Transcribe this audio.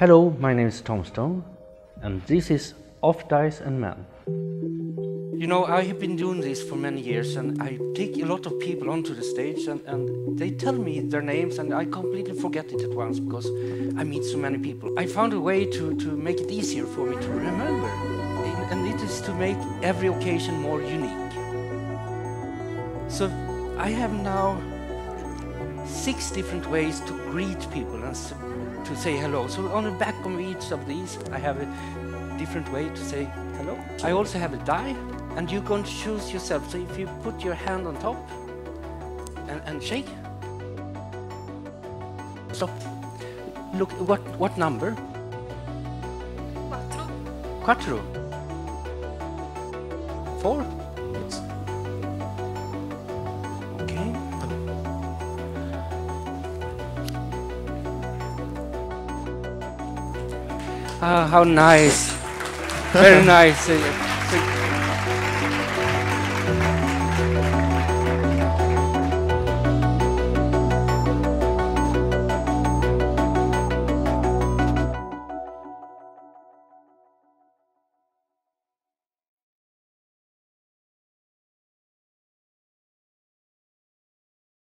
Hello, my name is Tom Stone, and this is Of Dice and Men. You know, I have been doing this for many years, and I take a lot of people onto the stage, and, and they tell me their names, and I completely forget it at once because I meet so many people. I found a way to, to make it easier for me to remember, and, and it is to make every occasion more unique. So I have now six different ways to greet people and to say hello. So on the back of each of these, I have a different way to say hello. I also have a die, and you can choose yourself. So if you put your hand on top and, and shake, stop. Look, what what number? Quattro. Quattro. Four. Ah, how nice. Very nice.